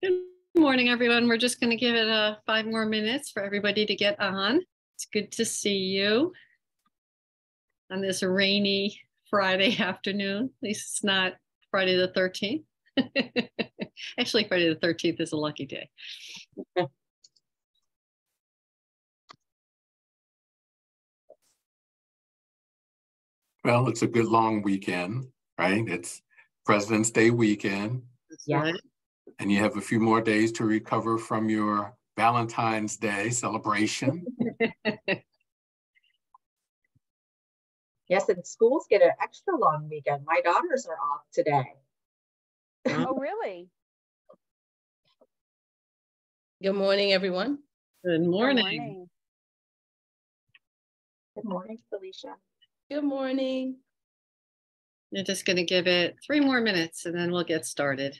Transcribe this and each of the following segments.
Good morning, everyone. We're just going to give it uh, five more minutes for everybody to get on. It's good to see you on this rainy Friday afternoon. At least it's not Friday the 13th. Actually, Friday the 13th is a lucky day. Well, it's a good long weekend, right? It's President's Day weekend. Yeah. Right. And you have a few more days to recover from your Valentine's Day celebration. yes, and schools get an extra long weekend. My daughters are off today. oh, really? Good morning, everyone. Good morning. Good morning, Good morning Felicia. Good morning. You're just going to give it three more minutes and then we'll get started.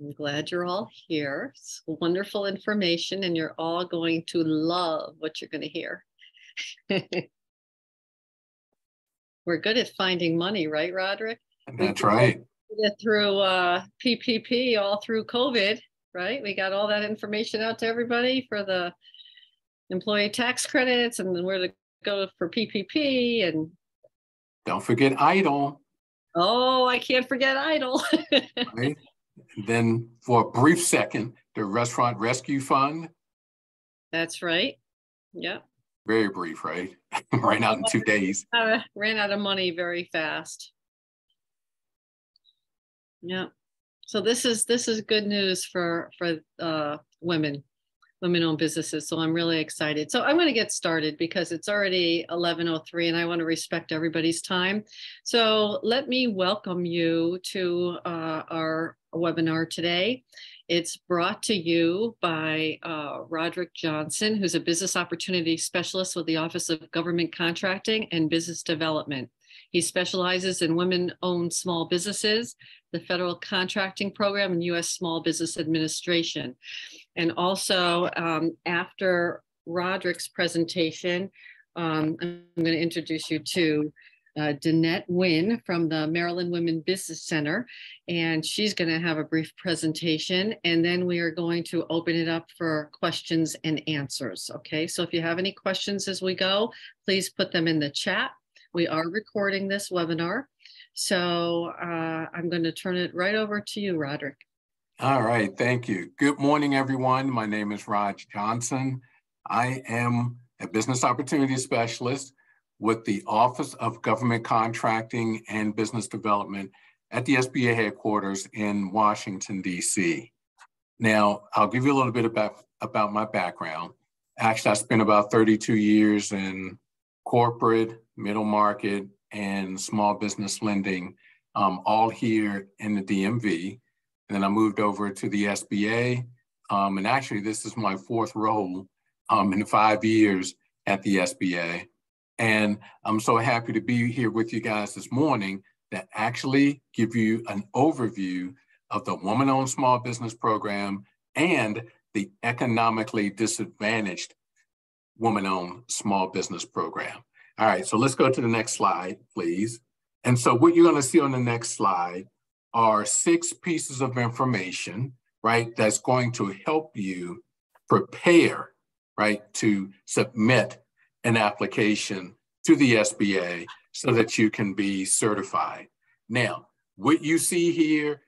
I'm glad you're all here. It's wonderful information, and you're all going to love what you're going to hear. We're good at finding money, right, Roderick? That's right. Through uh, PPP all through COVID, right? We got all that information out to everybody for the employee tax credits and where to go for PPP and. Don't forget EIDL. Oh, I can't forget EIDL. right? And then for a brief second, the Restaurant Rescue Fund. That's right. Yeah. Very brief, right? ran out in two days. Uh, ran out of money very fast. Yeah. So this is this is good news for for uh, women, women-owned businesses. So I'm really excited. So I'm going to get started because it's already 11:03, and I want to respect everybody's time. So let me welcome you to uh, our webinar today. It's brought to you by uh, Roderick Johnson, who's a business opportunity specialist with the Office of Government Contracting and Business Development. He specializes in women owned small businesses, the federal contracting program, and U.S. Small Business Administration. And also, um, after Roderick's presentation, um, I'm going to introduce you to uh, Danette Nguyen from the Maryland Women Business Center, and she's going to have a brief presentation, and then we are going to open it up for questions and answers. Okay, so if you have any questions as we go, please put them in the chat. We are recording this webinar, so uh, I'm going to turn it right over to you, Roderick. All right, thank you. Good morning, everyone. My name is Rod Johnson. I am a business opportunity specialist with the Office of Government Contracting and Business Development at the SBA headquarters in Washington, D.C. Now, I'll give you a little bit about, about my background. Actually, I spent about 32 years in corporate, middle market, and small business lending, um, all here in the DMV. And then I moved over to the SBA. Um, and actually, this is my fourth role um, in five years at the SBA. And I'm so happy to be here with you guys this morning that actually give you an overview of the Woman Owned Small Business Program and the economically disadvantaged Woman Owned Small Business Program. All right, so let's go to the next slide, please. And so what you're gonna see on the next slide are six pieces of information, right, that's going to help you prepare, right, to submit an application to the SBA so that you can be certified. Now, what you see here,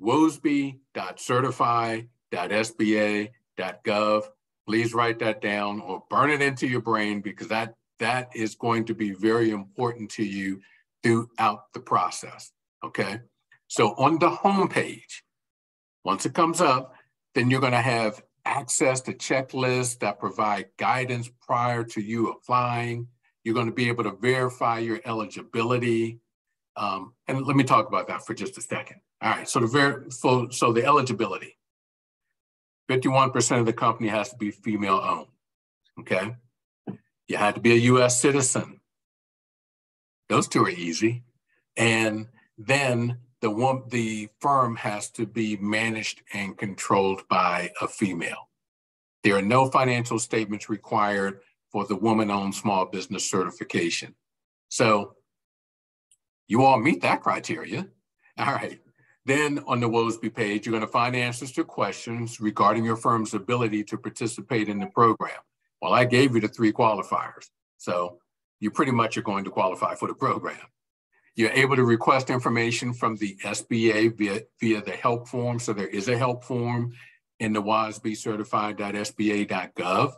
wosby.certify.sba.gov, please write that down or burn it into your brain because that, that is going to be very important to you throughout the process, okay? So on the homepage, once it comes up, then you're gonna have access to checklists that provide guidance prior to you applying. You're going to be able to verify your eligibility. Um, and let me talk about that for just a second. All right, so the ver- so, so the eligibility. 51% of the company has to be female owned. Okay. You had to be a US citizen. Those two are easy. And then the the firm has to be managed and controlled by a female. There are no financial statements required for the woman-owned small business certification. So you all meet that criteria. All right. Then on the WOSB page, you're going to find answers to questions regarding your firm's ability to participate in the program. Well, I gave you the three qualifiers. So you pretty much are going to qualify for the program. You're able to request information from the SBA via, via the help form. So there is a help form in the WOSB certified.sba.gov.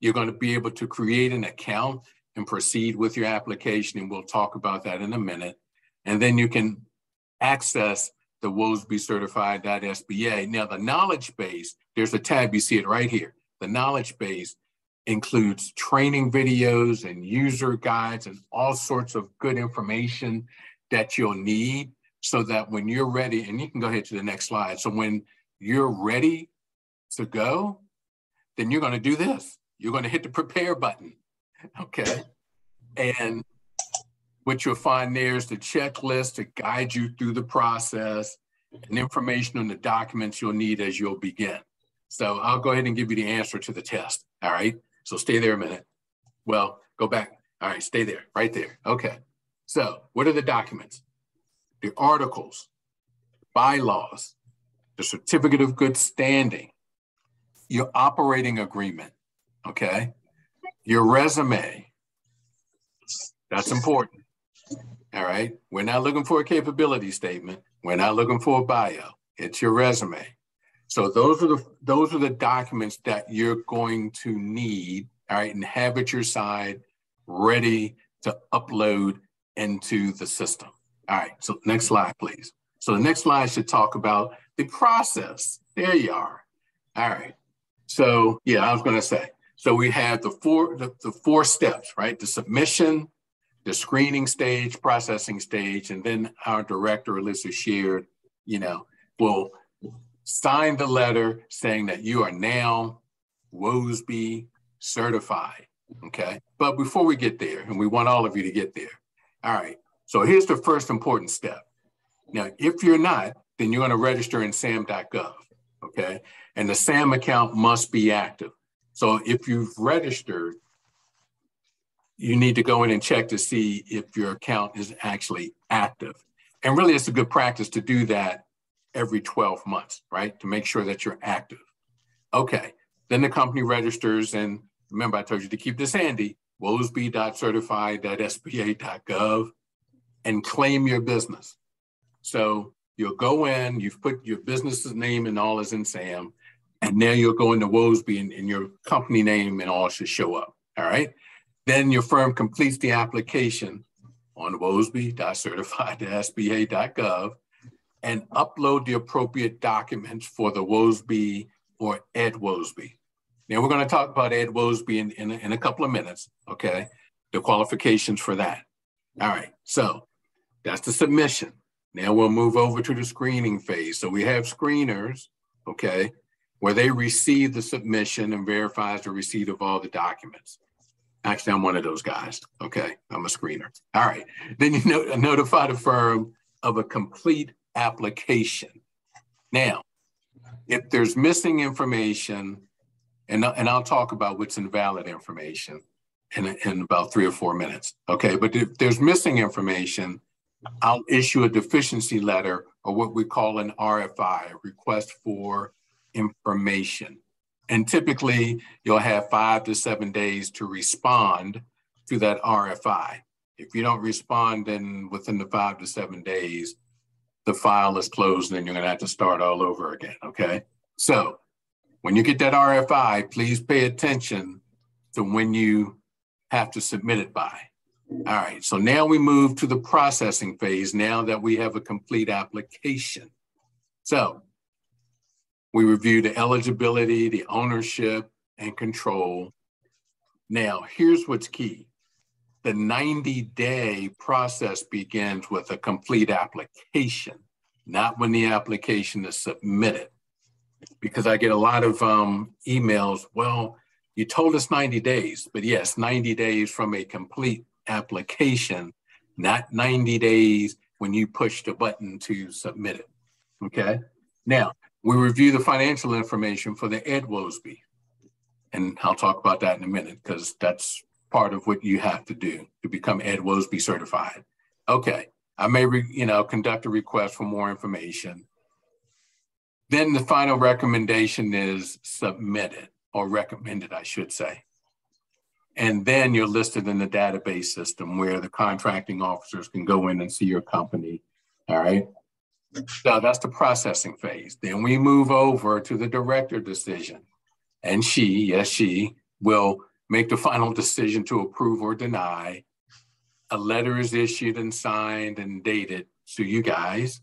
You're going to be able to create an account and proceed with your application. And we'll talk about that in a minute. And then you can access the WOSB certified.sba. Now, the knowledge base, there's a tab, you see it right here. The knowledge base includes training videos and user guides and all sorts of good information that you'll need so that when you're ready, and you can go ahead to the next slide. So when you're ready to go, then you're going to do this. You're going to hit the prepare button. Okay. And what you'll find there is the checklist to guide you through the process and information on the documents you'll need as you'll begin. So I'll go ahead and give you the answer to the test. All right. So stay there a minute. Well, go back. All right. Stay there, right there. Okay. So what are the documents? The articles, bylaws, the certificate of good standing, your operating agreement. Okay. Your resume. That's important. All right. We're not looking for a capability statement. We're not looking for a bio. It's your resume. So those are the those are the documents that you're going to need, all right, and have at your side ready to upload into the system. All right, so next slide, please. So the next slide should talk about the process. There you are. All right. So yeah, I was gonna say, so we have the four the, the four steps, right? The submission, the screening stage, processing stage, and then our director, Alyssa shared, you know, will sign the letter saying that you are now WOSB certified. Okay. But before we get there, and we want all of you to get there. All right. So here's the first important step. Now, if you're not, then you're going to register in SAM.gov. Okay. And the SAM account must be active. So if you've registered, you need to go in and check to see if your account is actually active. And really, it's a good practice to do that every 12 months, right? To make sure that you're active. Okay, then the company registers, and remember, I told you to keep this handy wosb.certified.sba.gov and claim your business. So you'll go in, you've put your business's name and all is in SAM, and now you'll go into WOSB and, and your company name and all should show up. All right. Then your firm completes the application on wosb.certified.sba.gov and upload the appropriate documents for the WOSB or Ed WOSB. Now we're going to talk about Ed WOSB in, in, in a couple of minutes, okay? The qualifications for that. All right, so that's the submission. Now we'll move over to the screening phase. So we have screeners, okay, where they receive the submission and verifies the receipt of all the documents. Actually, I'm one of those guys. Okay, I'm a screener. All right. Then you notify the firm of a complete application. Now, if there's missing information, and, and I'll talk about what's invalid information in, in about three or four minutes. Okay, but if there's missing information, I'll issue a deficiency letter or what we call an RFI, request for information. And typically, you'll have five to seven days to respond to that RFI. If you don't respond then within the five to seven days, the file is closed and then you're going to have to start all over again. Okay. So when you get that RFI, please pay attention to when you have to submit it by. All right. So now we move to the processing phase now that we have a complete application. So we review the eligibility, the ownership, and control. Now, here's what's key. The 90 day process begins with a complete application, not when the application is submitted. Because I get a lot of um, emails, well, you told us 90 days, but yes, 90 days from a complete application, not 90 days when you push the button to submit it. Okay. Now, we review the financial information for the Ed Wosby. And I'll talk about that in a minute because that's part of what you have to do to become Ed Wosby certified. Okay, I may, re, you know, conduct a request for more information. Then the final recommendation is submitted or recommended, I should say. And then you're listed in the database system where the contracting officers can go in and see your company. All right. So that's the processing phase. Then we move over to the director decision. And she, yes, she will make the final decision to approve or deny. A letter is issued and signed and dated to you guys.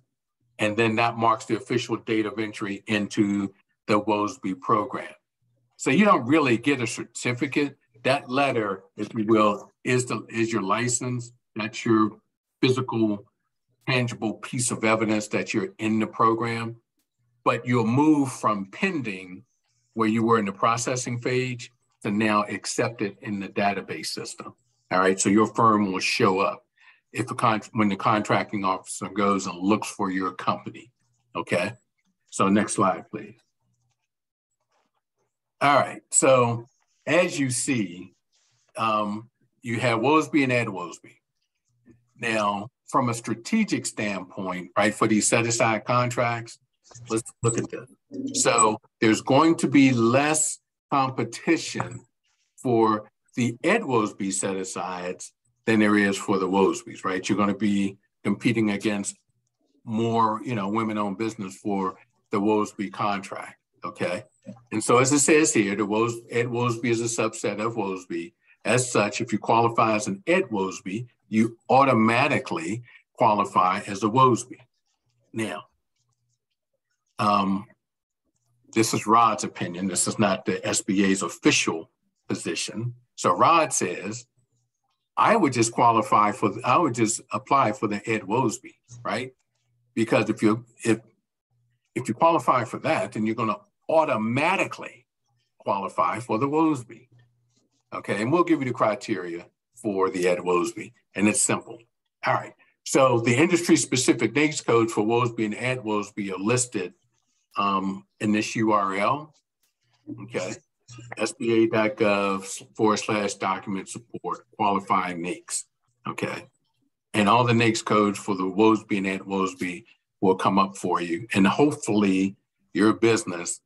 And then that marks the official date of entry into the WOSB program. So you don't really get a certificate. That letter, if you will, is the is your license. That's your physical, tangible piece of evidence that you're in the program. But you'll move from pending, where you were in the processing phase, to now accepted in the database system. All right, so your firm will show up if a con- when the contracting officer goes and looks for your company. Okay, so next slide, please. All right, so as you see, um, you have Wosby and Ed Wosby. Now, from a strategic standpoint, right, for these set aside contracts, let's look at this. So there's going to be less competition for the Ed Wosby set asides than there is for the Wosbys, right? You're going to be competing against more, you know, women-owned business for the Wosby contract, okay? And so as it says here, the Wos- Ed Wosby is a subset of Wosby. As such, if you qualify as an Ed Wosby, you automatically qualify as a Wosby. Now, um, this is Rod's opinion. This is not the SBA's official position. So Rod says, I would just qualify for, I would just apply for the Ed Wosby, right? Because if you if if you qualify for that, then you're going to automatically qualify for the Wosby. Okay, and we'll give you the criteria for the Ed Wosby, and it's simple. All right. So the industry specific NAICS codes for Wosby and Ed Wosby are listed um, in this URL. Okay. SBA.gov forward slash document support qualifying NAICS. Okay. And all the NAICS codes for the Wosby and Wosby will come up for you. And hopefully your business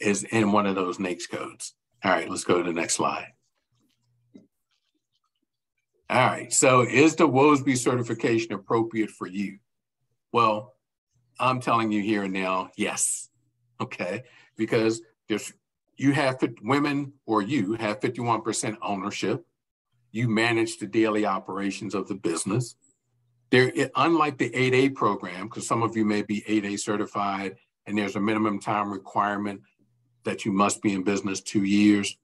is in one of those NAICS codes. All right, let's go to the next slide. All right, so is the Wosby certification appropriate for you? Well, I'm telling you here and now, yes. Okay, because there's you have women or you have 51% ownership. You manage the daily operations of the business. There, unlike the 8A program, because some of you may be 8A certified and there's a minimum time requirement that you must be in business two years.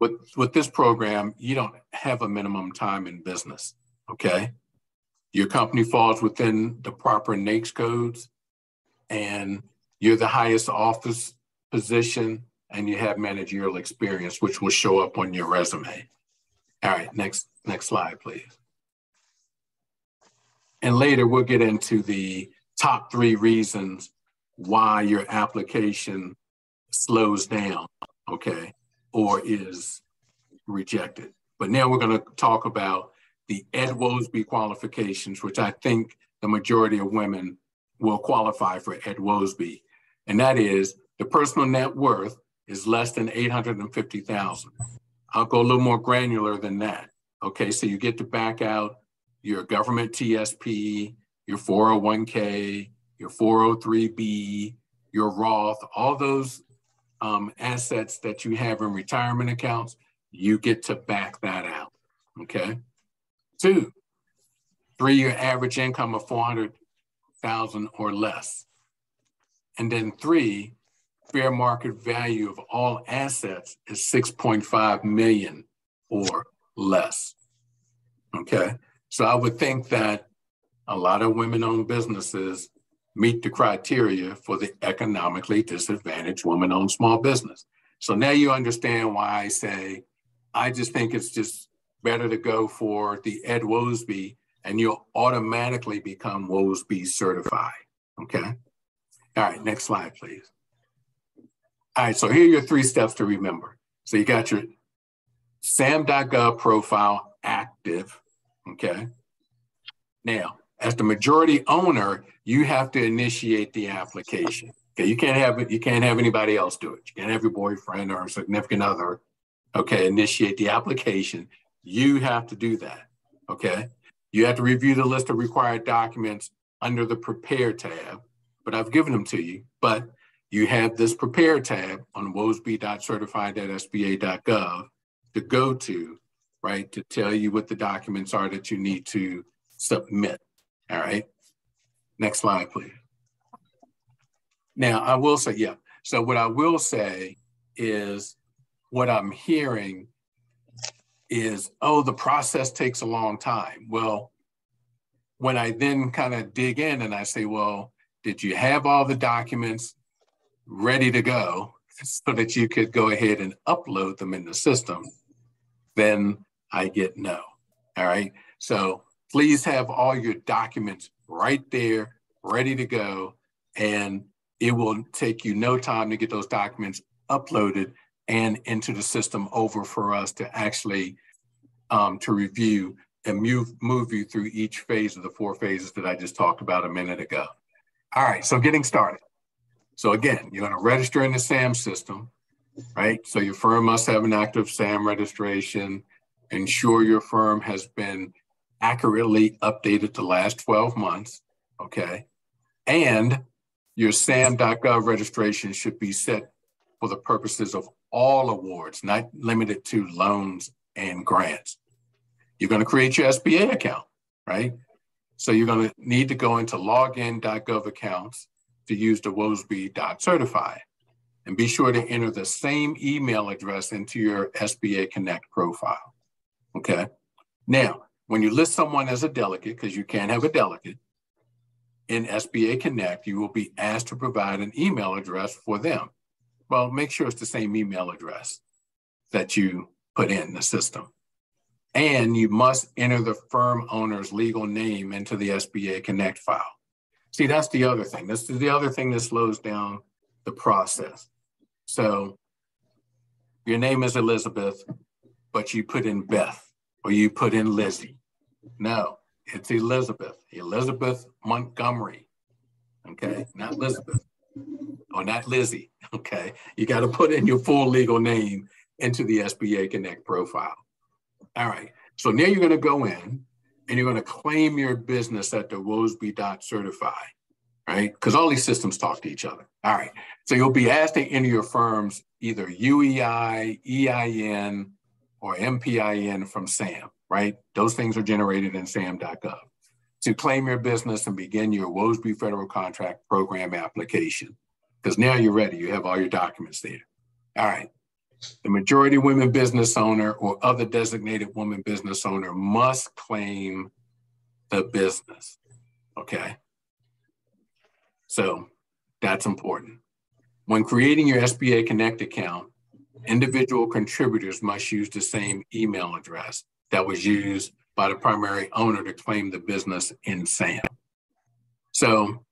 With, with this program, you don't have a minimum time in business, okay? Your company falls within the proper NAICS codes and you're the highest office position and you have managerial experience, which will show up on your resume. All right, next, next slide, please. And later we'll get into the top three reasons why your application slows down, okay, or is rejected. But now we're going to talk about the Ed Wosby qualifications, which I think the majority of women will qualify for Ed Wosby. And that is the personal net worth is less than 850,000. I'll go a little more granular than that. Okay, so you get to back out your government TSP, your 401k, your 403b, your Roth, all those um, assets that you have in retirement accounts, you get to back that out. Okay. Two, three year average income of 400,000 or less. And then three, fair market value of all assets is 6.5 million or less. Okay. So I would think that a lot of women owned businesses meet the criteria for the economically disadvantaged woman owned small business. So now you understand why I say I just think it's just better to go for the Ed Wosby and you'll automatically become WOSB certified. Okay. All right, next slide, please. All right, so here are your three steps to remember. So you got your SAM.gov profile active. Okay. Now, as the majority owner, you have to initiate the application. Okay, you can't have it, you can't have anybody else do it. You can't have your boyfriend or significant other, okay, initiate the application. You have to do that. Okay. You have to review the list of required documents under the prepare tab, but I've given them to you. But you have this prepare tab on wosb.certified.sba.gov to go to, right, to tell you what the documents are that you need to submit. All right. Next slide, please. Now, I will say, yeah. So, what I will say is what I'm hearing is, oh, the process takes a long time. Well, when I then kind of dig in and I say, well, did you have all the documents ready to go so that you could go ahead and upload them in the system? Then I get no. All right. So please have all your documents right there, ready to go. And it will take you no time to get those documents uploaded and into the system over for us to actually um, to review and move, move you through each phase of the four phases that I just talked about a minute ago. All right, so getting started. So again, you're gonna register in the SAM system, right? So your firm must have an active SAM registration, ensure your firm has been accurately updated the last 12 months, okay? And your SAM.gov registration should be set for the purposes of all awards, not limited to loans and grants. You're going to create your SBA account, right? So you're going to need to go into login.gov accounts to use the WOSB.certify. And be sure to enter the same email address into your SBA Connect profile. Okay. Now, when you list someone as a delegate, because you can't have a delegate, in SBA Connect, you will be asked to provide an email address for them. Well, make sure it's the same email address that you put in the system. And you must enter the firm owner's legal name into the SBA Connect file. See, that's the other thing. This is the other thing that slows down the process. So your name is Elizabeth, but you put in Beth or you put in Lizzie. No, it's Elizabeth, Elizabeth Montgomery. Okay, not Elizabeth or not Lizzie. Okay, you got to put in your full legal name into the SBA Connect profile. All right, so now you're going to go in and you're going to claim your business at the WOSB dot certify, right? Because all these systems talk to each other. All right, so you'll be asked to enter your firm's either UEI, EIN, or MPIN from SAM, right? Those things are generated in SAM.gov to claim your business and begin your WOSB Federal Contract Program application. Because now you're ready, you have all your documents there. All right, the majority women business owner or other designated woman business owner must claim the business. Okay. So that's important. When creating your SBA Connect account, individual contributors must use the same email address that was used by the primary owner to claim the business in SAM. So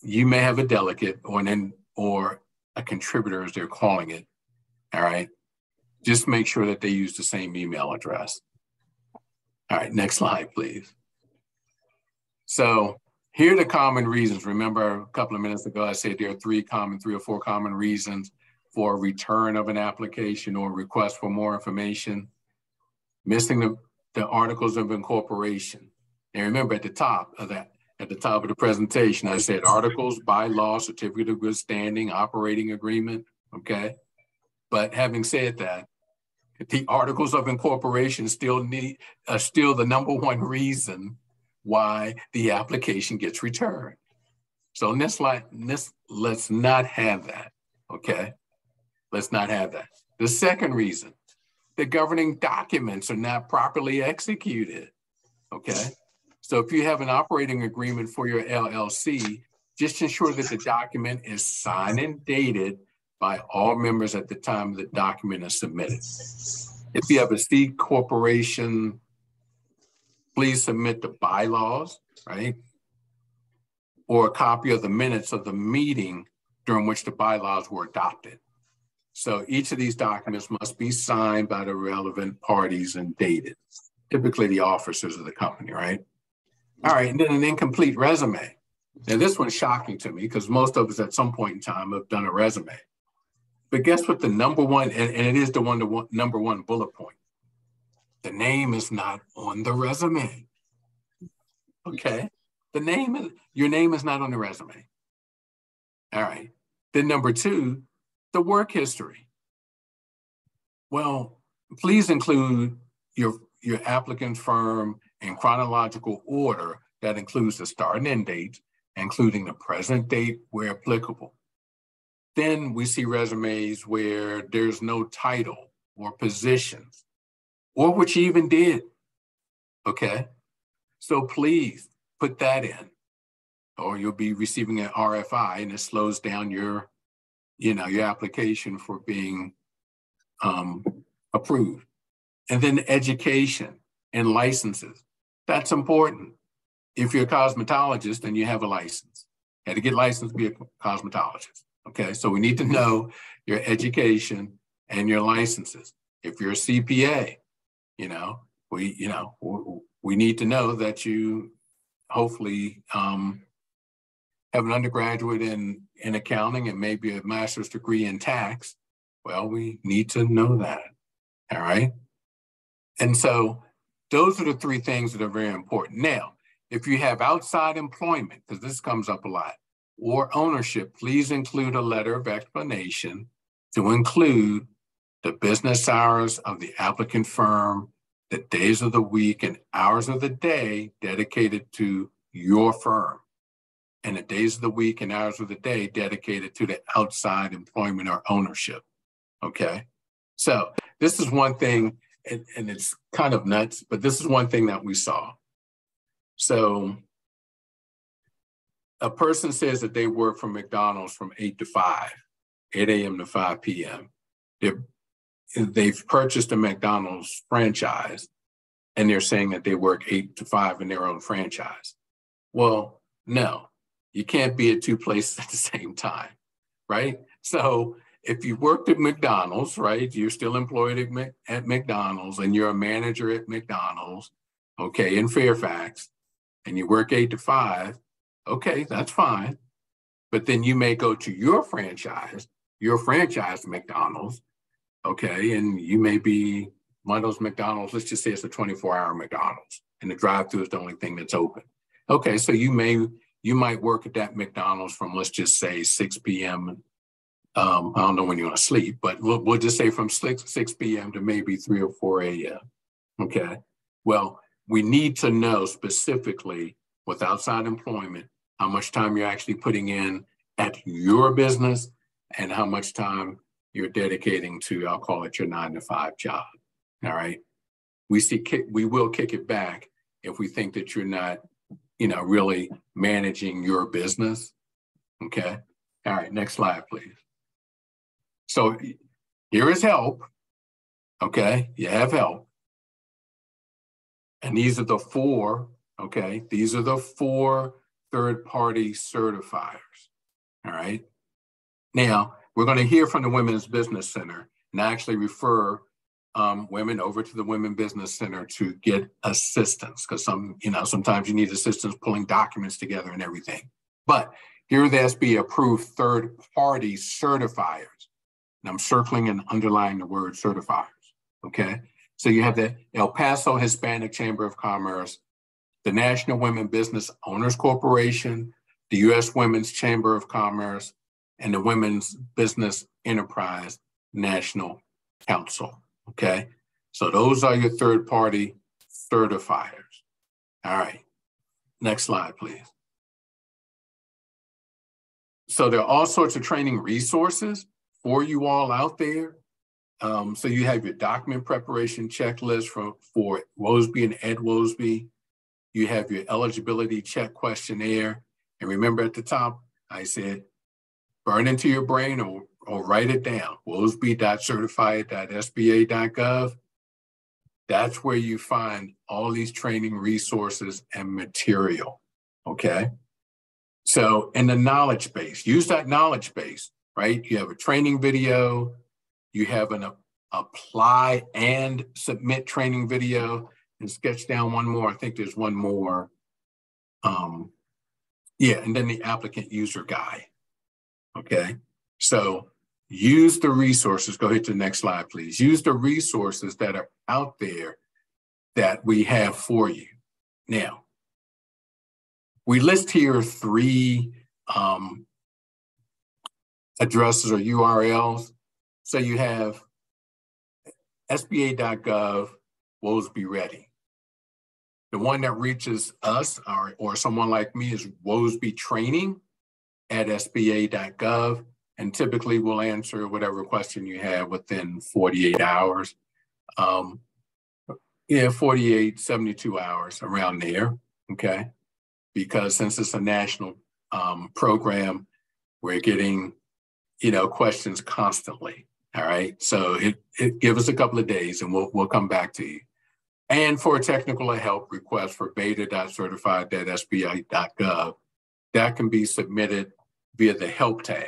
you may have a delegate or an or a contributor as they're calling it all right. Just make sure that they use the same email address. All right, next slide, please. So here are the common reasons. Remember a couple of minutes ago, I said there are three common, three or four common reasons for return of an application or request for more information. Missing the, the articles of incorporation. And remember at the top of that, at the top of the presentation, I said articles, bylaw, certificate of good standing, operating agreement, okay? But having said that, the articles of incorporation still need are still the number one reason why the application gets returned. So let's like this, let's not have that. Okay. Let's not have that. The second reason, the governing documents are not properly executed. Okay. So if you have an operating agreement for your LLC, just ensure that the document is signed and dated by all members at the time the document is submitted. If you have a C corporation please submit the bylaws, right? Or a copy of the minutes of the meeting during which the bylaws were adopted. So each of these documents must be signed by the relevant parties and dated, typically the officers of the company, right? All right, and then an incomplete resume. Now this one's shocking to me because most of us at some point in time have done a resume. But guess what the number one, and, and it is the one, the one, number one bullet point. The name is not on the resume. Okay. The name is your name is not on the resume. All right. Then number two, the work history. Well, please include your your applicant firm in chronological order that includes the start and end date, including the present date where applicable. Then we see resumes where there's no title or positions or what you even did. Okay. So please put that in or you'll be receiving an RFI and it slows down your, you know, your application for being um, approved. And then education and licenses. That's important. If you're a cosmetologist, then you have a license. You had to get licensed to be a cosmetologist. Okay, so we need to know your education and your licenses. If you're a CPA, you know, we, you know, we need to know that you hopefully um, have an undergraduate in, in accounting and maybe a master's degree in tax. Well, we need to know that. All right. And so those are the three things that are very important. Now, if you have outside employment, because this comes up a lot, or ownership, please include a letter of explanation to include the business hours of the applicant firm, the days of the week and hours of the day dedicated to your firm, and the days of the week and hours of the day dedicated to the outside employment or ownership. Okay. So this is one thing, and, and it's kind of nuts, but this is one thing that we saw. So a person says that they work for McDonald's from 8 to 5, 8 a.m. to 5 p.m. They've purchased a McDonald's franchise and they're saying that they work 8 to 5 in their own franchise. Well, no, you can't be at two places at the same time, right? So if you worked at McDonald's, right, you're still employed at, at McDonald's and you're a manager at McDonald's, okay, in Fairfax, and you work 8 to 5, Okay, that's fine. But then you may go to your franchise, your franchise McDonald's, okay, and you may be one of those McDonald's, let's just say it's a 24 hour McDonald's and the drive through is the only thing that's open. Okay, so you may, you might work at that McDonald's from let's just say 6 p.m. Um, I don't know when you're gonna sleep, but we'll, we'll just say from 6, 6 p.m. to maybe 3 or 4 a.m. Okay, well, we need to know specifically with outside employment how much time you're actually putting in at your business, and how much time you're dedicating to, I'll call it your nine to five job. All right. We see, we will kick it back if we think that you're not, you know, really managing your business. Okay. All right. Next slide, please. So here is help. Okay. You have help. And these are the four, okay. These are the four third-party certifiers. All right. Now, we're going to hear from the Women's Business Center and actually refer um, women over to the Women Business Center to get assistance because some, you know, sometimes you need assistance pulling documents together and everything. But here are the SB approved third-party certifiers. And I'm circling and underlining the word certifiers. Okay. So you have the El Paso Hispanic Chamber of Commerce, the National Women Business Owners Corporation, the U.S. Women's Chamber of Commerce, and the Women's Business Enterprise National Council. Okay, so those are your third party certifiers. All right, next slide, please. So there are all sorts of training resources for you all out there. Um, so you have your document preparation checklist for, for Wosby and Ed Wosby. You have your eligibility check questionnaire. And remember at the top, I said, burn into your brain or, or write it down, wosby.certified.sba.gov. That's where you find all these training resources and material. Okay. So in the knowledge base, use that knowledge base, right? You have a training video, you have an apply and submit training video, and sketch down one more. I think there's one more. Um, yeah, and then the applicant user guide. Okay. So use the resources. Go ahead to the next slide, please. Use the resources that are out there that we have for you. Now, we list here three um, addresses or URLs. So you have SBA.gov, WOSB Ready. The one that reaches us or, or someone like me is WOSB Training at SBA.gov. And typically we'll answer whatever question you have within 48 hours. Um, yeah, 48, 72 hours around there. Okay. Because since it's a national um, program, we're getting, you know, questions constantly. All right. So it, it give us a couple of days and we'll, we'll come back to you. And for a technical help request for beta.certified.sba.gov, that can be submitted via the help tab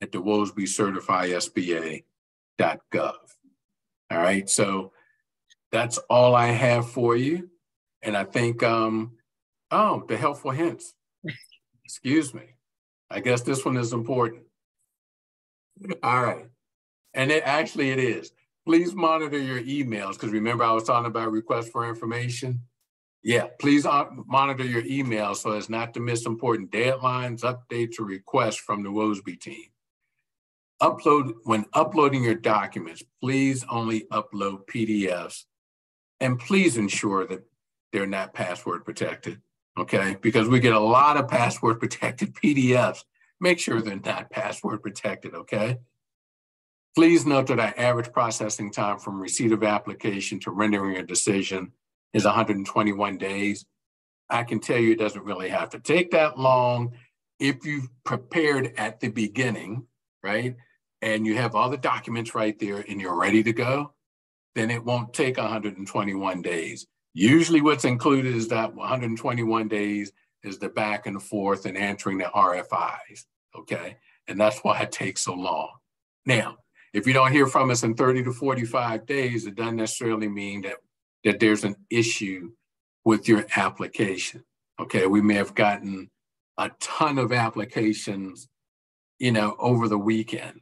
at the WOSB Certify SBA.gov. All right, so that's all I have for you. And I think, um, oh, the helpful hints. Excuse me. I guess this one is important. All right. And it actually it is. Please monitor your emails because remember I was talking about requests for information. Yeah, please uh, monitor your emails so as not to miss important deadlines, updates, or requests from the WOSB team. Upload when uploading your documents, please only upload PDFs and please ensure that they're not password protected. Okay, because we get a lot of password protected PDFs. Make sure they're not password protected. Okay. Please note that our average processing time from receipt of application to rendering a decision is 121 days. I can tell you it doesn't really have to take that long if you've prepared at the beginning, right? And you have all the documents right there and you're ready to go, then it won't take 121 days. Usually what's included is that 121 days is the back and forth and answering the RFIs, okay? And that's why it takes so long. Now, if you don't hear from us in 30 to 45 days, it doesn't necessarily mean that that there's an issue with your application. Okay, we may have gotten a ton of applications, you know, over the weekend,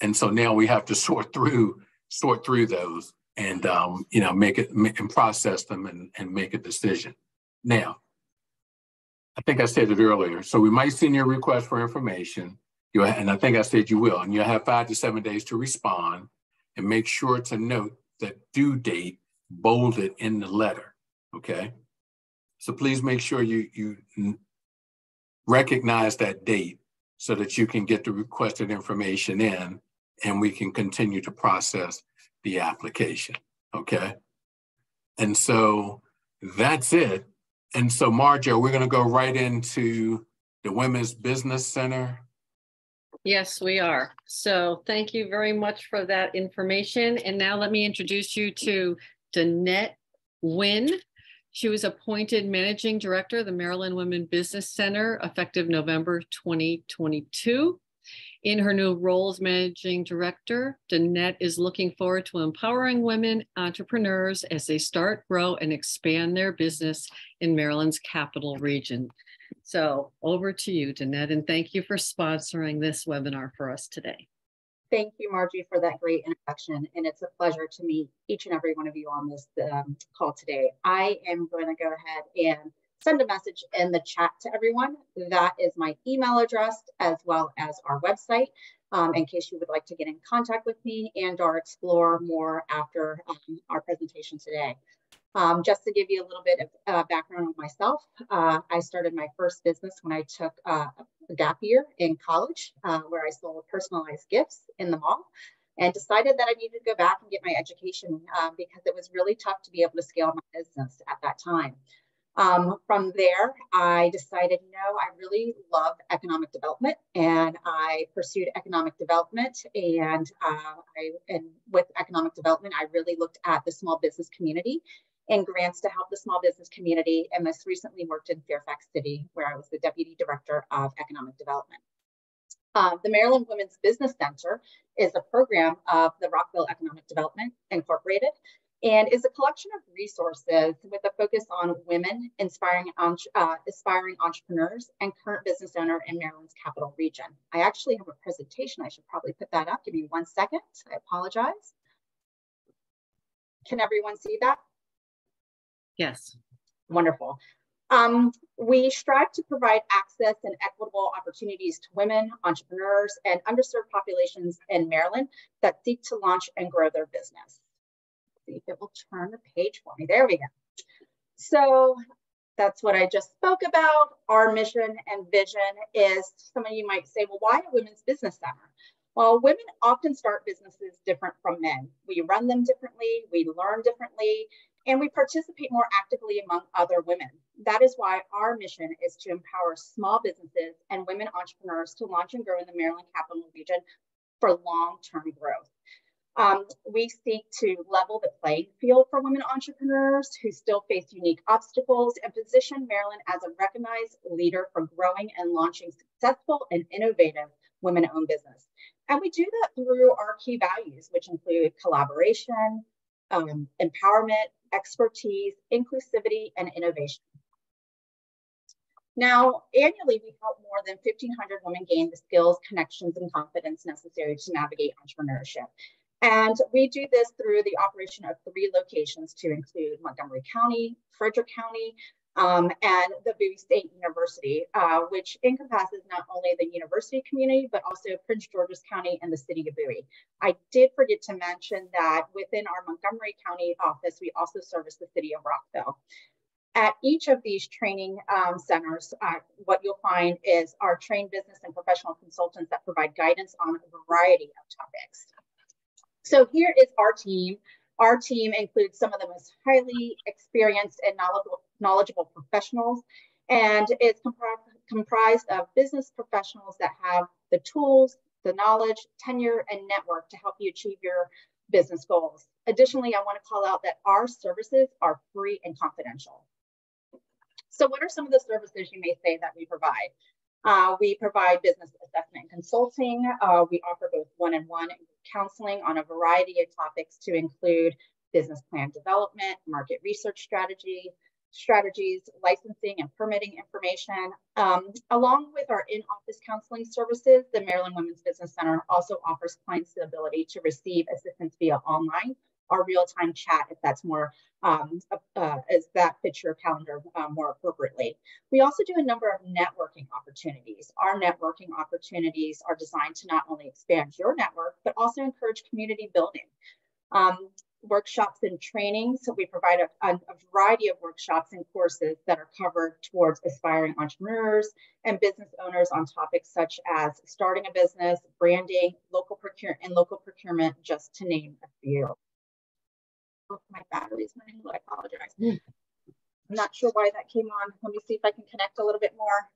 and so now we have to sort through sort through those and um, you know make it and process them and, and make a decision. Now, I think I said it earlier. So we might send you a request for information, you and I think I said you will, and you'll have five to seven days to respond, and make sure to note that due date bolded in the letter, okay? So please make sure you, you recognize that date so that you can get the requested information in and we can continue to process the application, okay? And so that's it. And so Marjo, we're gonna go right into the Women's Business Center. Yes, we are. So thank you very much for that information. And now let me introduce you to Danette Nguyen. She was appointed Managing Director of the Maryland Women Business Center effective November 2022. In her new role as Managing Director, Danette is looking forward to empowering women entrepreneurs as they start, grow, and expand their business in Maryland's capital region. So over to you, Danette, and thank you for sponsoring this webinar for us today. Thank you, Margie, for that great introduction. And it's a pleasure to meet each and every one of you on this um, call today. I am going to go ahead and send a message in the chat to everyone. That is my email address as well as our website um, in case you would like to get in contact with me and or explore more after um, our presentation today. Um, just to give you a little bit of uh, background on myself, uh, I started my first business when I took uh, a gap year in college, uh, where I sold personalized gifts in the mall and decided that I needed to go back and get my education uh, because it was really tough to be able to scale my business at that time. Um, from there, I decided, you know, I really love economic development and I pursued economic development. And, uh, I, and with economic development, I really looked at the small business community and grants to help the small business community. And most recently worked in Fairfax City, where I was the Deputy Director of Economic Development. Uh, the Maryland Women's Business Center is a program of the Rockville Economic Development Incorporated and is a collection of resources with a focus on women, inspiring uh, aspiring entrepreneurs, and current business owner in Maryland's capital region. I actually have a presentation. I should probably put that up. Give me one second. I apologize. Can everyone see that? Yes. Wonderful. Um, we strive to provide access and equitable opportunities to women, entrepreneurs, and underserved populations in Maryland that seek to launch and grow their business see if it will turn the page for me. There we go. So that's what I just spoke about. Our mission and vision is some of you might say, well, why a women's business center? Well, women often start businesses different from men. We run them differently, we learn differently, and we participate more actively among other women. That is why our mission is to empower small businesses and women entrepreneurs to launch and grow in the Maryland capital region for long term growth. Um, we seek to level the playing field for women entrepreneurs who still face unique obstacles and position Maryland as a recognized leader for growing and launching successful and innovative women owned business. And we do that through our key values, which include collaboration, um, empowerment, expertise, inclusivity, and innovation. Now, annually, we help more than 1,500 women gain the skills, connections, and confidence necessary to navigate entrepreneurship. And we do this through the operation of three locations to include Montgomery County, Frederick County, um, and the Bowie State University, uh, which encompasses not only the university community, but also Prince George's County and the city of Bowie. I did forget to mention that within our Montgomery County office, we also service the city of Rockville. At each of these training um, centers, uh, what you'll find is our trained business and professional consultants that provide guidance on a variety of topics. So here is our team. Our team includes some of the most highly experienced and knowledgeable, professionals, and it's comprised of business professionals that have the tools, the knowledge, tenure, and network to help you achieve your business goals. Additionally, I want to call out that our services are free and confidential. So what are some of the services you may say that we provide? Uh, we provide business assessment and consulting. Uh, we offer both one-on-one counseling on a variety of topics to include business plan development, market research strategy, strategies, licensing and permitting information. Um, along with our in-office counseling services, the Maryland Women's Business Center also offers clients the ability to receive assistance via online or real-time chat if that's more um, uh, as that fits your calendar uh, more appropriately. We also do a number of networking opportunities. Our networking opportunities are designed to not only expand your network, but also encourage community building. Um, workshops and training. So we provide a, a, variety of workshops and courses that are covered towards aspiring entrepreneurs and business owners on topics such as starting a business, branding, local procurement, and local procurement, just to name a few oh, my battery's running low. I apologize. Mm. I'm not sure why that came on. Let me see if I can connect a little bit more.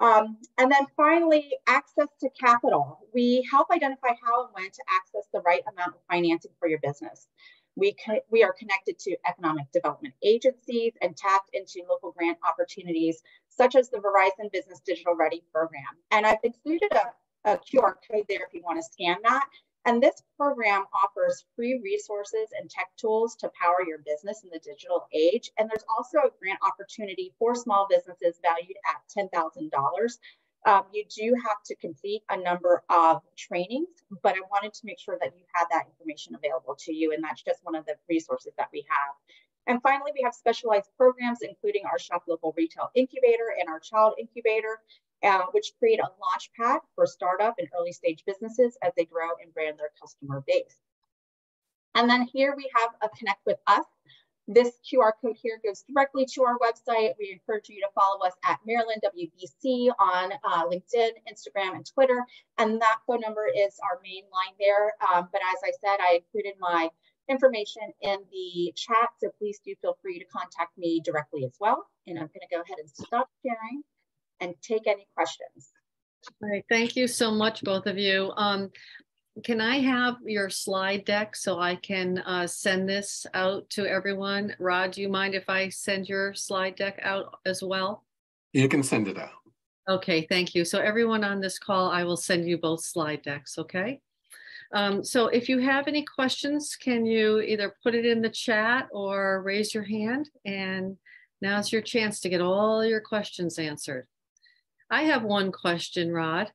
Um, and then finally, access to capital. We help identify how and when to access the right amount of financing for your business. We, we are connected to economic development agencies and tapped into local grant opportunities, such as the Verizon Business Digital Ready program. And I've included a, a QR code there if you want to scan that. And this program offers free resources and tech tools to power your business in the digital age. And there's also a grant opportunity for small businesses valued at $10,000. Um, you do have to complete a number of trainings, but I wanted to make sure that you had that information available to you. And that's just one of the resources that we have. And finally, we have specialized programs, including our Shop Local Retail Incubator and our Child Incubator uh, which create a launch pad for startup and early stage businesses as they grow and brand their customer base. And then here we have a connect with us. This QR code here goes directly to our website. We encourage you to follow us at Maryland WBC on uh, LinkedIn, Instagram, and Twitter. And that phone number is our main line there. Um, but as I said, I included my information in the chat, so please do feel free to contact me directly as well. And I'm going to go ahead and stop sharing and take any questions. All right, thank you so much, both of you. Um, can I have your slide deck so I can uh, send this out to everyone? Rod, do you mind if I send your slide deck out as well? You can send it out. Okay, thank you. So everyone on this call, I will send you both slide decks, okay? Um, so if you have any questions, can you either put it in the chat or raise your hand? And now's your chance to get all your questions answered. I have one question, Rod.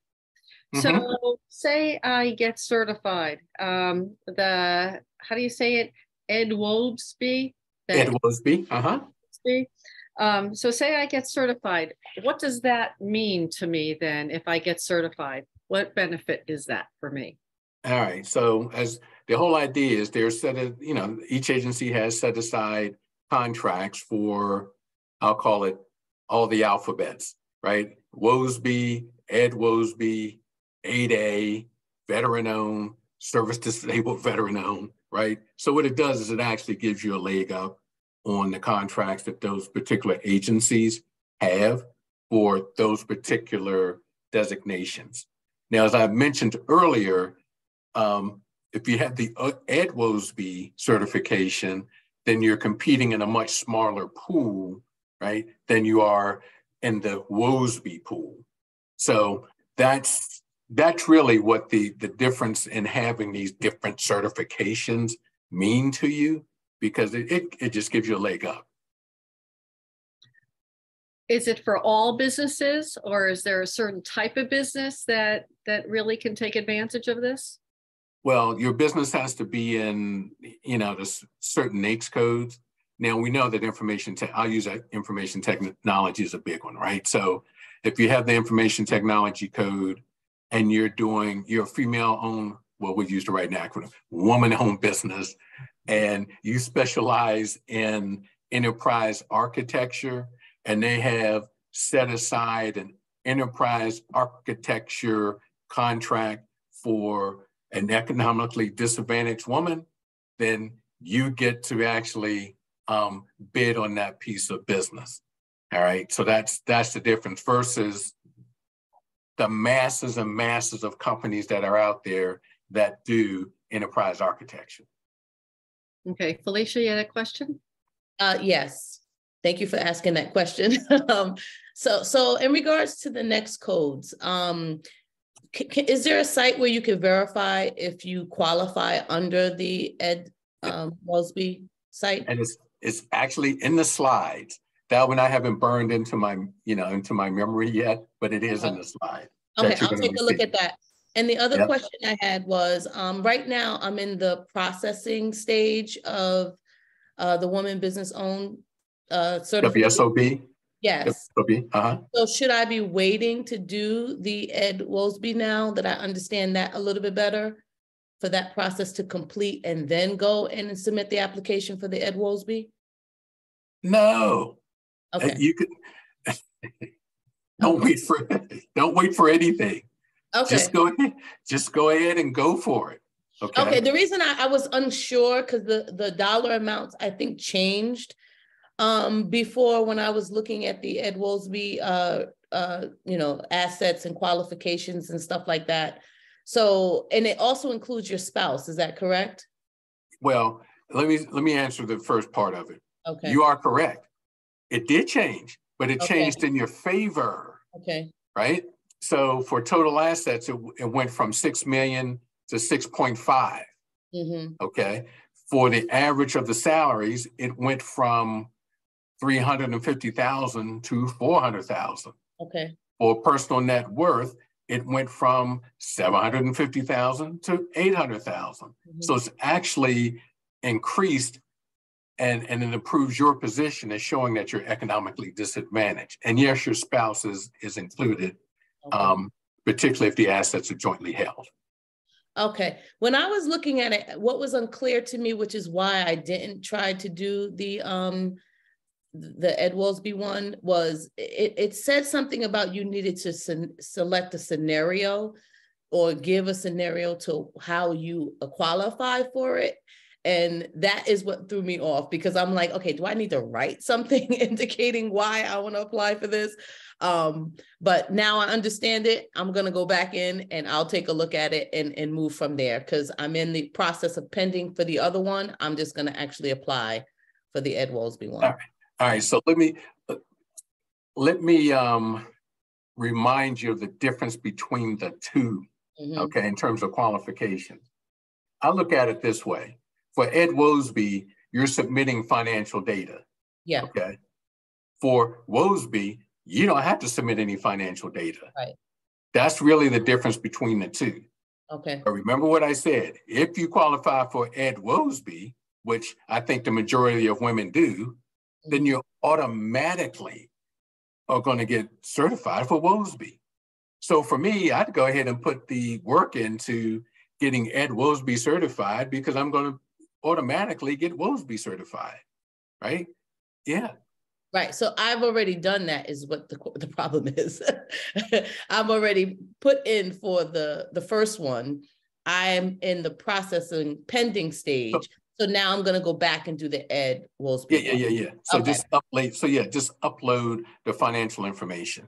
Mhm. So say I get certified, um, the, how do you say it? EDWOSB? The Ed Wosby, uh-huh. Um, so say I get certified, what does that mean to me then if I get certified? What benefit is that for me? All right, so as the whole idea is they're set, a- you know, each agency has set aside contracts for, I'll call it all the alphabets, right? WOSB, Ed Wosby, 8A, veteran owned, service disabled veteran owned, right? So what it does is it actually gives you a leg up on the contracts that those particular agencies have for those particular designations. Now, as I mentioned earlier, um, if you have the uh, EDWOSB certification, then you're competing in a much smaller pool, right? Than you are in the WOSB pool. So that's that's really what the the difference in having these different certifications mean to you because it it, it just gives you a leg up. Is it for all businesses or is there a certain type of business that, that really can take advantage of this? Well, your business has to be in, you know, the certain NAICS codes. Now, we know that information, tech. I'll use that information technology is a big one, right? So if you have the information technology code and you're doing, you're female owned, well, we use the right acronym, woman owned business, and you specialize in enterprise architecture, and they have set aside an enterprise architecture contract for an economically disadvantaged woman, then you get to actually um, bid on that piece of business. All right, so that's that's the difference versus the masses and masses of companies that are out there that do enterprise architecture. Okay, Felicia, you had a question? Uh, yes, thank you for asking that question. Um, so, so in regards to the NAICS codes, um, c- c- is there a site where you can verify if you qualify under the Ed, um, Mosby site? And it's it's actually in the slides. That one I haven't burned into my, you know, into my memory yet, but it is in the slide. Okay, I'll take a look at that. And the other Yep. question I had was, um, right now, I'm in the processing stage of uh, the woman business owned uh, certification. WSOB, Yes. WSOB, uh-huh. So should I be waiting to do the EDWOSB now that I understand that a little bit better? For that process to complete and then go in and submit the application for the EDWOSB? No, Okay, you could. Don't wait for, don't wait for anything. okay, Just go ahead, just go ahead and go for it. okay. Okay, The reason I, I was unsure, because the, the dollar amounts, I think, changed. Um, before, when I was looking at the EDWOSB, uh, uh, you know, assets and qualifications and stuff like that. So, and it also includes your spouse, is that correct? well, let me, let me answer the first part of it. Okay, You are correct. It did change, but it Okay. changed in your favor, okay, right? So for total assets, it, it went from six million to six point five, mm-hmm, okay? For the average of the salaries, it went from three hundred and fifty thousand to four hundred thousand. okay. For personal net worth, it went from seven hundred and fifty thousand to eight hundred thousand. mhm. So it's actually increased and, and it improves your position as showing that you're economically disadvantaged. And yes, your spouse is, is included, Okay. um, particularly if the assets are jointly held. Okay, when I was looking at it, what was unclear to me, which is why I didn't try to do the um the EDWOSB one was it it said something about you needed to sen- select a scenario or give a scenario to how you qualify for it. And that is what threw me off because I'm like, okay, do I need to write something indicating why I want to apply for this? Um, but now I understand it. I'm gonna go back in and I'll take a look at it and, and move from there because I'm in the process of pending for the other one. I'm just gonna actually apply for the Ed Woolsby one. All right. All right, so let me, let me um, remind you of the difference between the two, Mhm. okay, in terms of qualifications. I look at it this way. For EDWOSB, you're submitting financial data, Yeah, okay? For WOSB, you don't have to submit any financial data. Right. That's really the difference between the two. okay, But remember what I said, if you qualify for EDWOSB, which I think the majority of women do, then you automatically are going to get certified for WOSB. So for me, I'd go ahead and put the work into getting EDWOSB certified because I'm going to automatically get WOSB certified, right? Yeah, right. So I've already done that is what the, the problem is. I've already put in for the, the first one. I'm in the processing pending stage. So now I'm gonna go back and do the Ed Woolsby. yeah, yeah, yeah, yeah. So Okay. just upload, so yeah, just upload the financial information.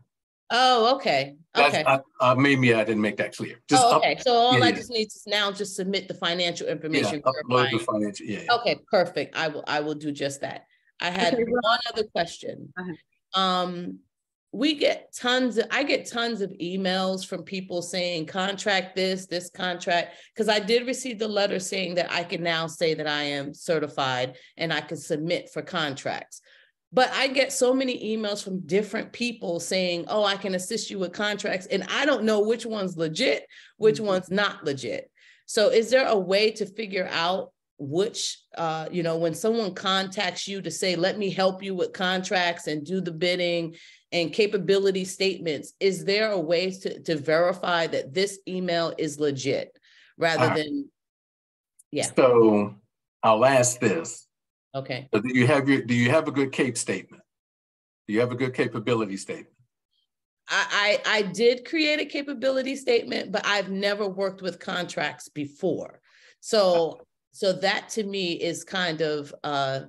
Oh, okay, okay. I- uh, maybe I didn't make that clear. Just Oh, up- okay, so all yeah, I yeah. just need to now just submit the financial Yeah, information. upload the financial, yeah. yeah. Okay, perfect. I will, I will do just that. I had Okay, Rod. one other question. Go ahead. Um, we get tons, of I get tons of emails from people saying contract this, this contract. Cause I did receive the letter saying that I can now say that I am certified and I can submit for contracts. But I get so many emails from different people saying, oh, I can assist you with contracts. And I don't know which one's legit, which Mhm. one's not legit. So is there a way to figure out which, uh, you know, when someone contacts you to say, let me help you with contracts and do the bidding and capability statements, is there a way to, to verify that this email is legit rather Uh, than, yeah, So I'll ask this. okay. So do you have your, do you have a good CAPE statement? Do you have a good capability statement? I, I, I did create a capability statement, but I've never worked with contracts before. So, so that to me is kind of, uh,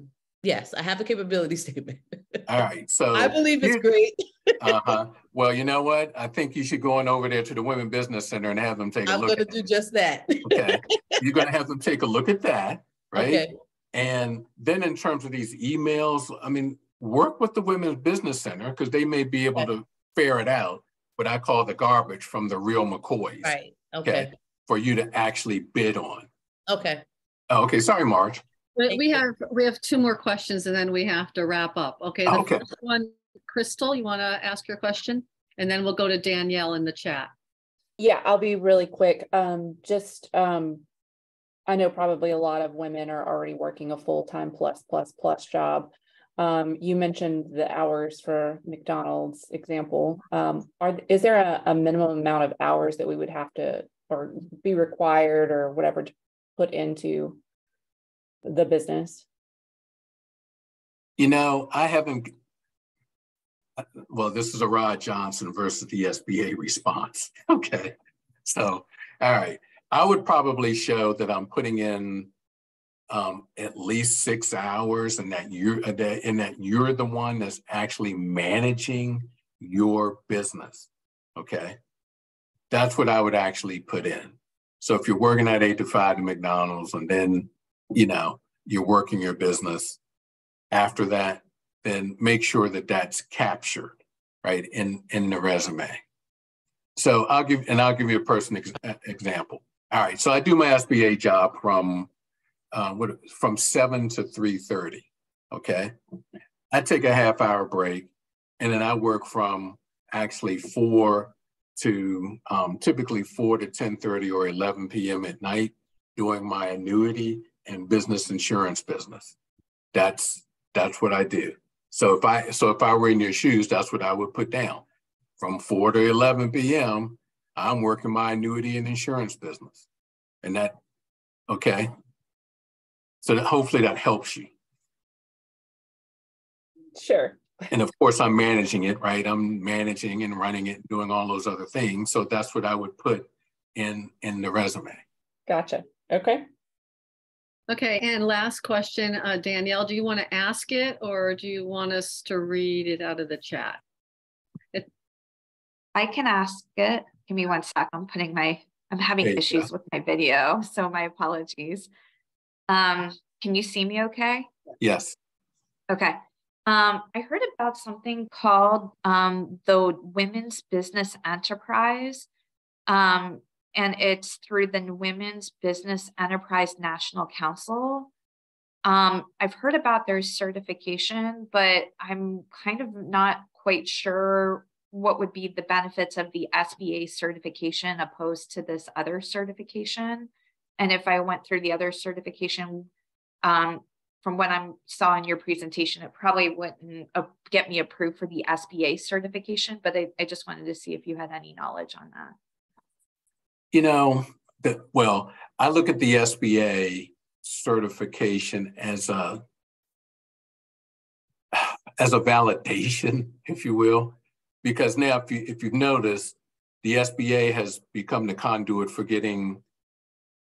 yes, I have a capability statement. All right, so. I believe it's great. Uh-huh. Well, you know what? I think you should go on over there to the Women Business Center and have them take a I'm look I'm gonna at do it. just that. Okay, you're gonna have them take a look at that, right? Okay, And then in terms of these emails, I mean, work with the Women's Business Center because they may be able Okay. to ferret out what I call the garbage from the real McCoys right, okay, for you to actually bid on. okay. Oh, Okay, sorry, Marge. We we have, we have two more questions and then we have to wrap up. Okay, the Okay. first one, Crystal, you want to ask your question? And then we'll go to Danielle in the chat. Yeah, I'll be really quick. Um, just, um, I know probably a lot of women are already working a full-time plus, plus, plus job. Um, you mentioned the hours for McDonald's example. Um, are, is there a, a minimum amount of hours that we would have to, or be required or whatever to put into the business? You know, I haven't. Well, this is a Rod Johnson versus the SBA response. Okay. So, all right. I would probably show that I'm putting in um, at least six hours and that you're, uh, that, and that you're the one that's actually managing your business. Okay. That's what I would actually put in. So if you're working at eight to five at McDonald's and then, you know, you're working your business, after that, then make sure that that's captured, right, in, in the resume. So I'll give, and I'll give you a personal ex- uh, example. All right, so I do my SBA job from, uh, what, from seven to three thirty, okay? I take a half hour break and then I work from actually four to, um, typically four to ten thirty or eleven PM at night doing my annuity and business insurance business. That's, that's what I do. So if I, so if I were in your shoes, that's what I would put down. From four to eleven PM, I'm working my annuity and insurance business. And that, okay? So that hopefully that helps you. Sure. And of course, I'm managing it, right? I'm managing and running it, doing all those other things. So that's what I would put in, in the resume. Gotcha. Okay. Okay, and last question, uh, Danielle, do you want to ask it or do you want us to read it out of the chat? I can ask it. Give me one sec. I'm putting my, I'm having Okay, issues yeah. with my video, so my apologies. Um, can you see me okay? Yes. Okay. Um, I heard about something called um, the Women's Business Enterprise. Um, and it's through the Women's Business Enterprise National Council. Um, I've heard about their certification, but I'm kind of not quite sure what would be the benefits of the SBA certification opposed to this other certification. And if I went through the other certification, um, from what I saw in your presentation, it probably wouldn't get me approved for the SBA certification, but I, I just wanted to see if you had any knowledge on that. You know, that, well, I look at the SBA certification as a as a validation, if you will, because now if you if you've noticed, the SBA has become the conduit for getting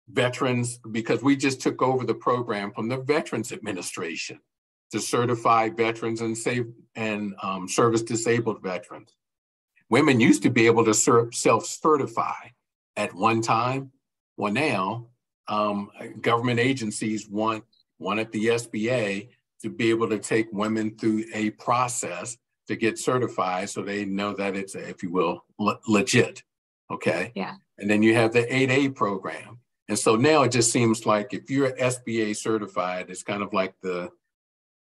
veterans because we just took over the program from the Veterans Administration to certify veterans and save and um, service disabled veterans. Women used to be able to ser- self-certify at one time. Well, now um, government agencies want wanted the SBA to be able to take women through a process to get certified, so they know that it's, if you will, le- legit. Okay. Yeah. And then you have the 8A program. And so now it just seems like if you're SBA certified, it's kind of like the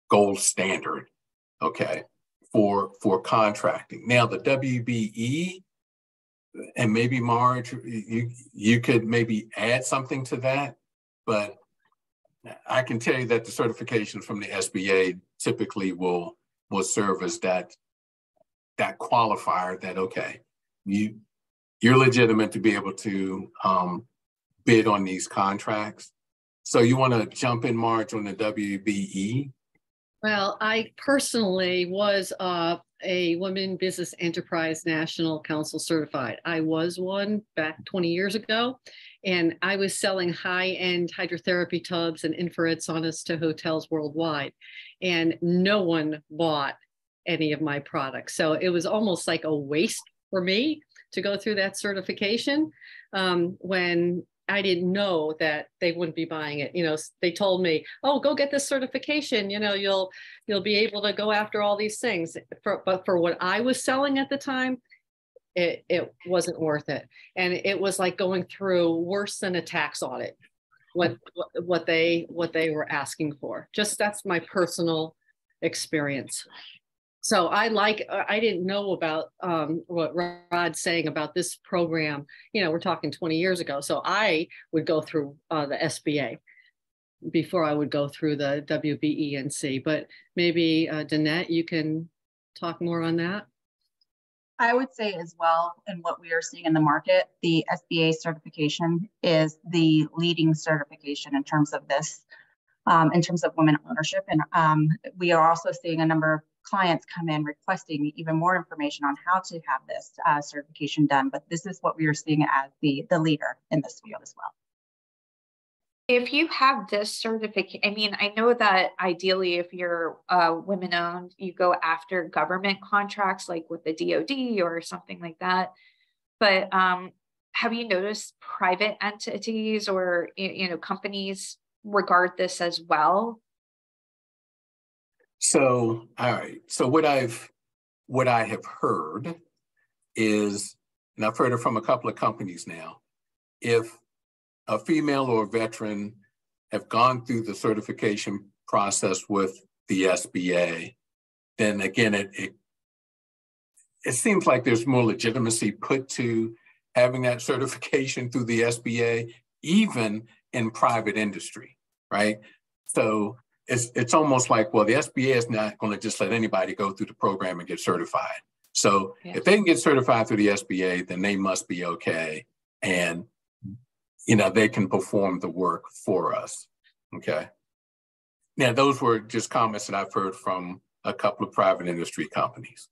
gold standard. Okay. For for contracting. Now the WBE and maybe Marge, you you could maybe add something to that, but I can tell you that the certification from the SBA typically will will serve as that that qualifier that okay, you you're legitimate to be able to um, bid on these contracts. So you want to jump in, Marge on the WBE? Well, I personally was uh, a Women Business Enterprise National Council certified. I was one back 20 years ago, and I was selling high end hydrotherapy tubs and infrared saunas to hotels worldwide. And no one bought any of my products. So it was almost like a waste for me to go through that certification um, when I didn't know that they wouldn't be buying it. You know, they told me, "Oh, go get this certification. You know, you'll you'll be able to go after all these things." For, but for what I was selling at the time, it it wasn't worth it, and it was like going through worse than a tax audit. What what, they what they were asking for. Just that's my personal experience. So I like, uh, I didn't know about um, what Rod's saying about this program. You know, we're talking 20 years ago. So I would go through uh, the SBA before I would go through the WBENC. But maybe uh, Danette, you can talk more on that. I would say as well, and what we are seeing in the market, the SBA certification is the leading certification in terms of this, um, in terms of women ownership. And um, we are also seeing a number of clients come in requesting even more information on how to have this uh, certification done. But this is what we are seeing as the, the leader in this field as well. If you have this certificate, I mean, I know that ideally, if you're uh, women owned, you go after government contracts like with the DoD or something like that. But um, have you noticed private entities or you know companies regard this as well? So, all right. So what I've what I have heard is, and I've heard it from a couple of companies now, if a female or a veteran have gone through the certification process with the SBA, then again, it it, it seems like there's more legitimacy put to having that certification through the SBA, even in private industry, right? So it's it's almost like well the SBA is not going to just let anybody go through the program and get certified. So Yeah. if they can get certified through the SBA, then they must be okay, and you know they can perform the work for us. Okay. Now those were just comments that I've heard from a couple of private industry companies.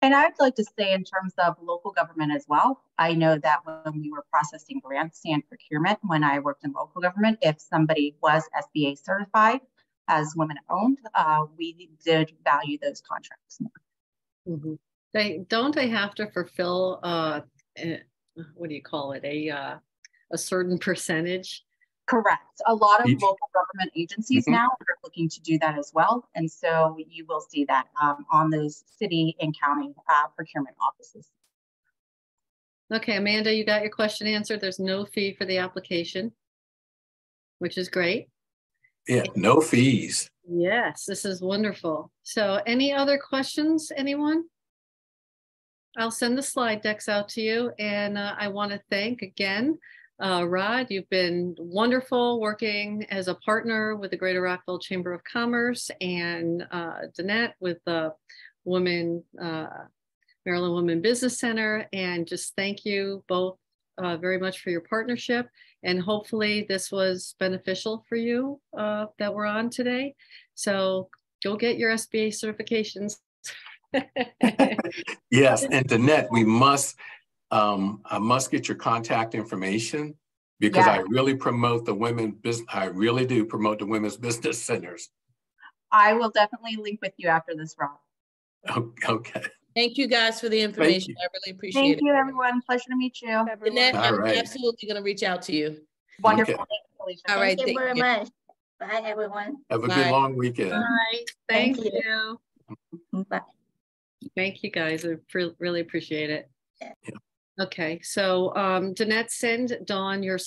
And I'd like to say in terms of local government as well, I know that when we were processing grants and procurement, when I worked in local government, if somebody was SBA certified as women owned, uh, we did value those contracts more. Mhm. They, don't they have to fulfill, uh, what do you call it, a, uh, a certain percentage? Correct. A lot of Each- local government agencies Mhm. now are looking to do that as well. And so you will see that um, on those city and county uh, procurement offices. Okay, Amanda, you got your question answered. There's no fee for the application, which is great. Yeah, no fees. Yes, this is wonderful. So any other questions, anyone? I'll send the slide decks out to you and uh, I want to thank again, uh, Rod, you've been wonderful working as a partner with the Greater Rockville Chamber of Commerce and uh, Danette with the Women, uh, Maryland Women Business Center. And just thank you both uh, very much for your partnership. And hopefully this was beneficial for you uh, that we're on today. So go get your SBA certifications. Yes, and Danette, we must, um, I must get your contact information because I really promote the women business, I really do promote the women's business centers. I will definitely link with you after this, Rod. Okay, Thank you guys for the information. I really appreciate Thank it. Thank you, everyone. Pleasure to meet you. Danette, All I'm right. absolutely gonna reach out to you. Wonderful. Okay. Thank. All right, Thank you very care. much. Bye, everyone. have a Bye. good long weekend. Bye. Thank Thank you. Bye. Thank you, guys. I really appreciate it. Yeah. Yeah. Okay, so um, Danette, send Dawn your